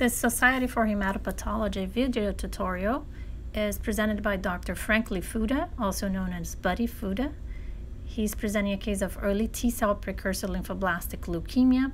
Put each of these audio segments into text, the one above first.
This Society for Hematopathology video tutorial is presented by Dr. Frank Fuda, also known as Buddy Fuda. He's presenting a case of early T-cell precursor lymphoblastic leukemia.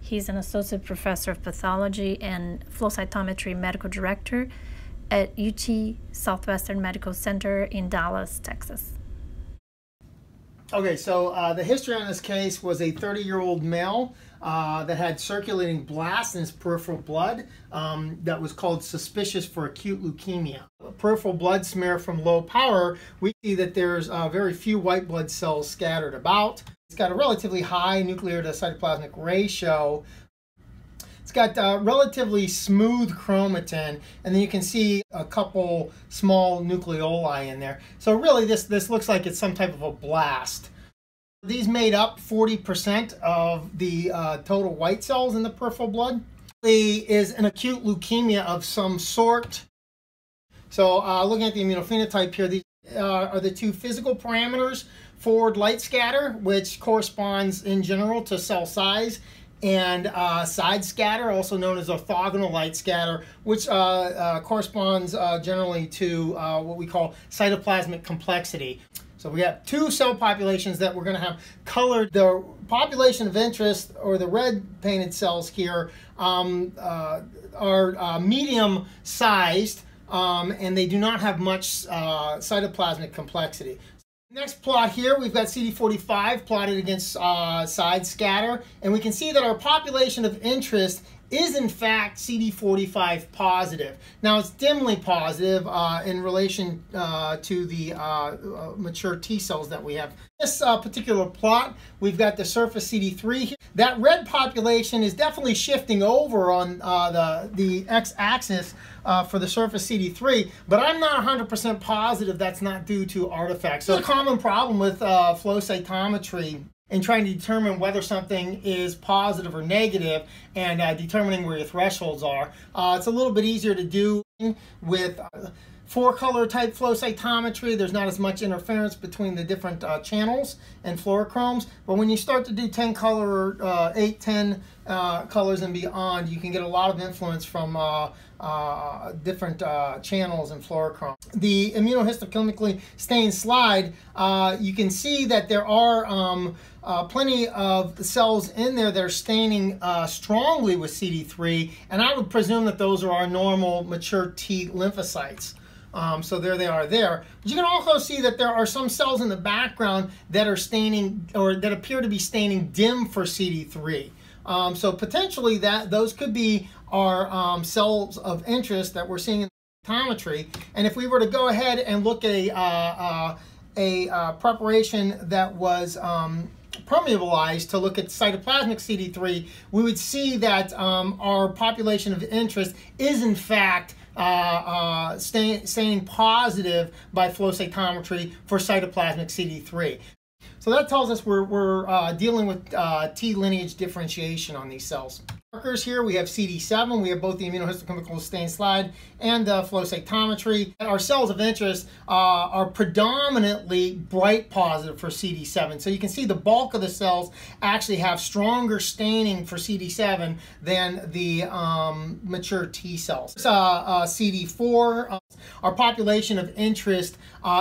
He's an associate professor of pathology and flow cytometry medical director at UT Southwestern Medical Center in Dallas, Texas. Okay, so uh, the history on this case was a 30-year-old male uh, that had circulating blasts in his peripheral blood um, that was called suspicious for acute leukemia. A peripheral blood smear from low power, we see that there's uh, very few white blood cells scattered about. It's got a relatively high nuclear to cytoplasmic ratio, it's got uh, relatively smooth chromatin, and then you can see a couple small nucleoli in there. So really, this, this looks like it's some type of a blast. These made up 40% of the uh, total white cells in the peripheral blood. Is an acute leukemia of some sort. So uh, looking at the immunophenotype here, these uh, are the two physical parameters, forward light scatter, which corresponds in general to cell size, and uh, side scatter, also known as orthogonal light scatter, which uh, uh, corresponds uh, generally to uh, what we call cytoplasmic complexity. So we have two cell populations that we're going to have colored. The population of interest, or the red painted cells here, um, uh, are medium sized, um, and they do not have much cytoplasmic complexity. Next plot here, we've got CD45 plotted against uh, side scatter, and we can see that our population of interest is in fact CD45 positive. Now it's dimly positive uh, in relation uh, to the uh, uh mature T cells that we have. This uh, particular plot, we've got the surface CD3 here. That red population is definitely shifting over on uh, the, the x-axis for the surface CD3, but I'm not 100% positive that's not due to artifacts. So a common problem with flow cytometry in trying to determine whether something is positive or negative and uh, determining where your thresholds are. Uh, it's a little bit easier to do with uh, four color type flow cytometry, there's not as much interference between the different uh, channels and fluorochromes. But when you start to do 10 color, uh, 8, 10 uh, colors and beyond, you can get a lot of influence from uh, uh, different uh, channels and fluorochrome. The immunohistochemically stained slide, you can see that there are um, plenty of cells in there that are staining strongly with CD3, and I would presume that those are our normal mature T lymphocytes. Um, so there they are there. But you can also see that there are some cells in the background that are staining or that appear to be staining dim for CD3. Um, so potentially that those could be our um, cells of interest that we're seeing in cytometry. And if we were to go ahead and look at a, uh, uh, a uh, preparation that was um, permeabilized to look at cytoplasmic CD3, we would see that um, our population of interest is in fact uh, uh, stay, staying positive by flow cytometry for cytoplasmic CD3. So that tells us we're, we're uh, dealing with uh, T lineage differentiation on these cells. Markers here, we have CD7, we have both the immunohistochemical stain slide and the flow cytometry. Our cells of interest uh, are predominantly bright positive for CD7. So you can see the bulk of the cells actually have stronger staining for CD7 than the um, mature T cells. Uh, uh, CD4, uh, our population of interest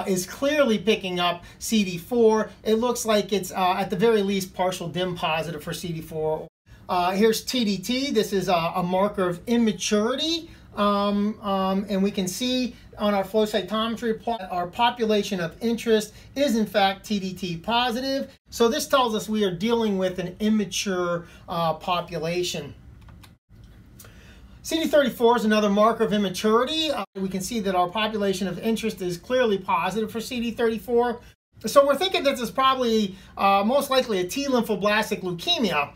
is clearly picking up CD4. It looks like it's uh, at the very least partial dim positive for CD4 uh, here's TDT. This is a, a marker of immaturity. Um, um, and we can see on our flow cytometry plot, our population of interest is in fact TDT positive. So this tells us we are dealing with an immature uh, population. CD34 is another marker of immaturity. Uh, we can see that our population of interest is clearly positive for CD34. So we're thinking that this is probably uh, most likely a T lymphoblastic leukemia.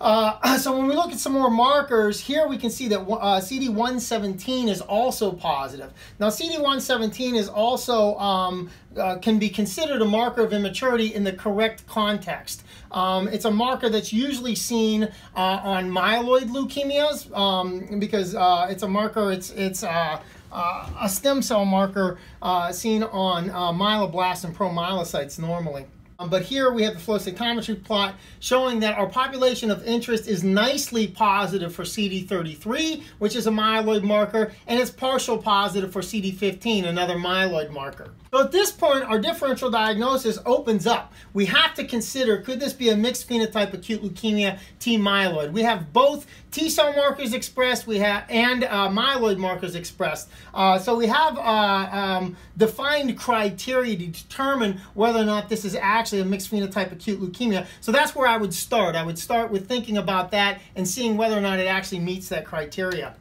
Uh, so when we look at some more markers, here we can see that uh, CD117 is also positive. Now CD117 is also um, uh, can be considered a marker of immaturity in the correct context. Um, it's a marker that's usually seen uh, on myeloid leukemias um, because uh, it's a marker, it's, it's uh, Uh, a stem cell marker uh, seen on uh, myeloblasts and promyelocytes normally. Um, but here we have the flow cytometry plot showing that our population of interest is nicely positive for CD33, which is a myeloid marker, and it's partial positive for CD15, another myeloid marker. So at this point, our differential diagnosis opens up. We have to consider, could this be a mixed phenotype acute leukemia T myeloid? We have both T cell markers expressed, we have and uh, myeloid markers expressed. Uh, so we have uh, um, defined criteria to determine whether or not this is actually a mixed phenotype acute leukemia. So that's where I would start. I would start with thinking about that and seeing whether or not it actually meets that criteria.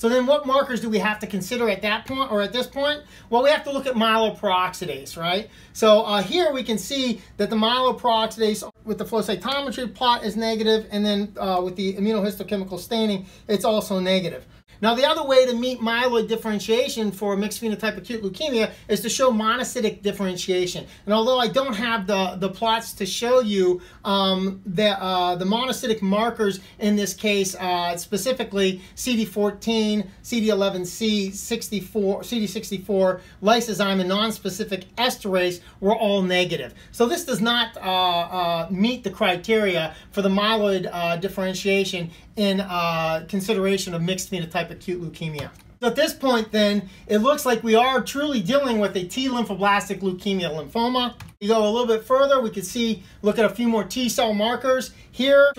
So then what markers do we have to consider at that point or at this point? Well, we have to look at myeloperoxidase, right? So uh, here we can see that the myeloperoxidase with the flow cytometry plot is negative and then uh, with the immunohistochemical staining, it's also negative. Now, the other way to meet myeloid differentiation for mixed phenotype acute leukemia is to show monocytic differentiation. And although I don't have the, the plots to show you um, the, uh, the monocytic markers in this case, uh, specifically CD14, CD11C, 64, CD64, lysozyme, and non-specific esterase were all negative. So this does not uh, uh meet the criteria for the myeloid uh, differentiation in uh, consideration of mixed phenotype acute leukemia. At this point, then, it looks like we are truly dealing with a T lymphoblastic leukemia lymphoma. We go a little bit further, we can see, look at a few more T cell markers here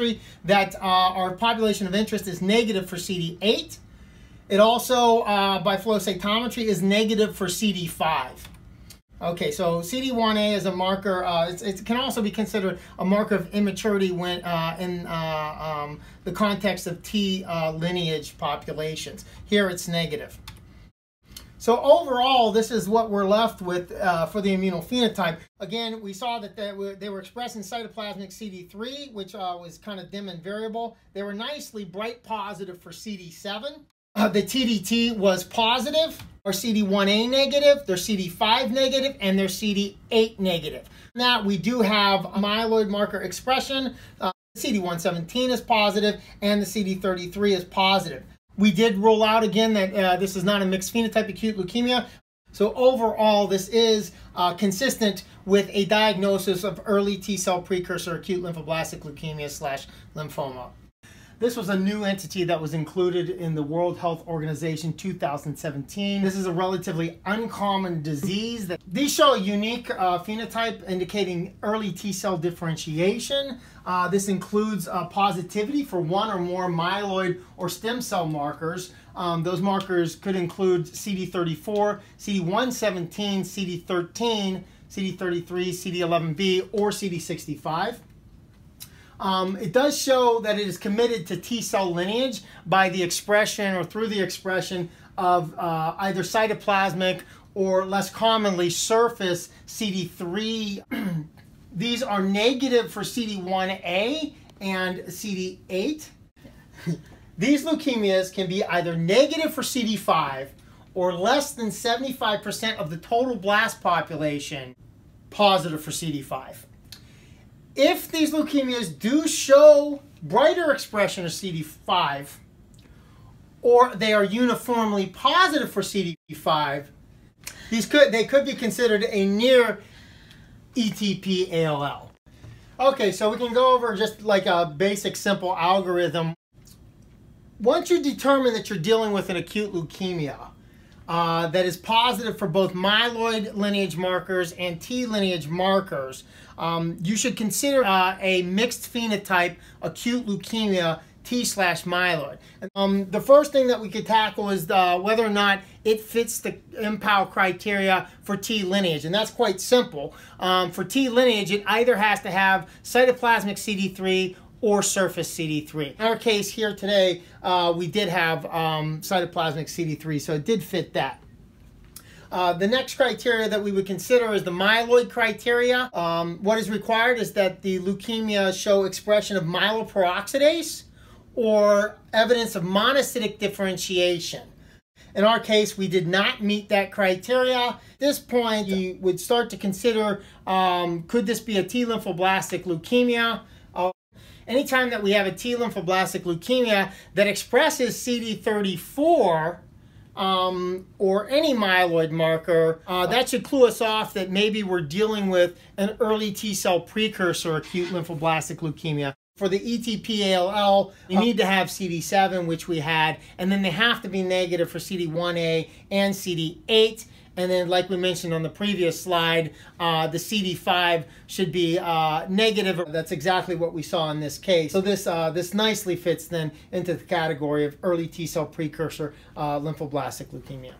that uh, our population of interest is negative for CD8. It also, uh, by flow cytometry, is negative for CD5. Okay, so CD1A is a marker. Uh, it can also be considered a marker of immaturity when uh, in uh, um, the context of T uh, lineage populations. Here it's negative. So overall, this is what we're left with uh, for the immunophenotype. Again, we saw that they were, they were expressed in cytoplasmic CD3, which uh, was kind of dim and variable. They were nicely bright positive for CD7. Uh, the TDT was positive, or CD1A negative, their CD5 negative, and their CD8 negative. Now, we do have myeloid marker expression. Uh, CD117 is positive, and the CD33 is positive. We did rule out again that uh, this is not a mixed phenotype acute leukemia. So overall, this is uh, consistent with a diagnosis of early T cell precursor acute lymphoblastic leukemia slash lymphoma. This was a new entity that was included in the World Health Organization 2017. This is a relatively uncommon disease. That These show a unique uh, phenotype indicating early T cell differentiation. Uh, this includes uh, positivity for one or more myeloid or stem cell markers. Um, those markers could include CD34, CD117, CD13, CD33, CD11B, or CD65. Um, it does show that it is committed to T cell lineage by the expression or through the expression of uh, either cytoplasmic or less commonly surface CD3. These are negative for CD1A and CD8. These leukemias can be either negative for CD5 or less than 75% of the total blast population positive for CD5 if these leukemias do show brighter expression of CD5, or they are uniformly positive for CD5, these could they could be considered a near ETP ALL. Okay, so we can go over just like a basic simple algorithm. Once you determine that you're dealing with an acute leukemia uh, that is positive for both myeloid lineage markers and T lineage markers, um, you should consider uh, a mixed phenotype acute leukemia T slash myeloid. Um, the first thing that we could tackle is the, whether or not it fits the MPAL criteria for T lineage, and that's quite simple. Um, for T lineage, it either has to have cytoplasmic CD3 or surface CD3. In our case here today, uh, we did have um, cytoplasmic CD3, so it did fit that. Uh, the next criteria that we would consider is the myeloid criteria. Um, what is required is that the leukemia show expression of myeloperoxidase or evidence of monocytic differentiation. In our case, we did not meet that criteria. At this point, you would start to consider, um, could this be a T lymphoblastic leukemia? Uh, anytime that we have a T lymphoblastic leukemia that expresses CD34, um, or any myeloid marker, uh, that should clue us off that maybe we're dealing with an early T cell precursor acute lymphoblastic leukemia. For the ETP-ALL, you need to have CD7, which we had, and then they have to be negative for CD1A and CD8. And then, like we mentioned on the previous slide, uh, the CD5 should be uh, negative. That's exactly what we saw in this case. So this uh, this nicely fits then into the category of early T cell precursor uh, lymphoblastic leukemia.